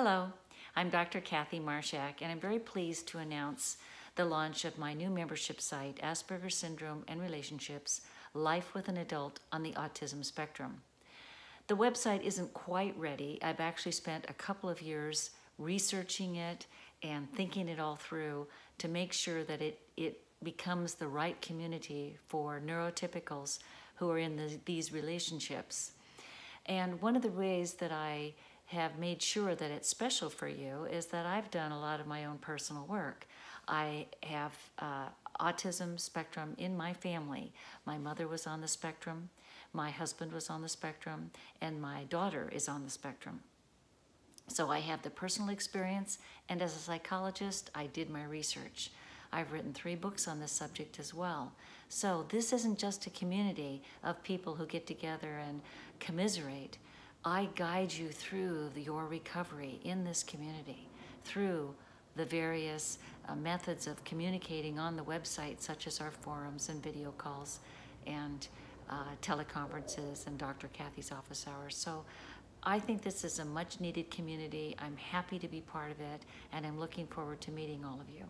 Hello, I'm Dr. Kathy Marshack, and I'm very pleased to announce the launch of my new membership site, Asperger's Syndrome and Relationships Life with an Adult on the Autism Spectrum. The website isn't quite ready. I've actually spent a couple of years researching it and thinking it all through to make sure that it, it becomes the right community for neurotypicals who are in the, these relationships. And one of the ways that I have made sure that it's special for you is that I've done a lot of my own personal work. I have uh, autism spectrum in my family. My mother was on the spectrum, my husband was on the spectrum, and my daughter is on the spectrum. So I have the personal experience, and as a psychologist, I did my research. I've written three books on this subject as well. So this isn't just a community of people who get together and commiserate. I guide you through your recovery in this community, through the various uh, methods of communicating on the website, such as our forums and video calls and uh, teleconferences and Dr. Kathy's office hours. So I think this is a much needed community. I'm happy to be part of it, and I'm looking forward to meeting all of you.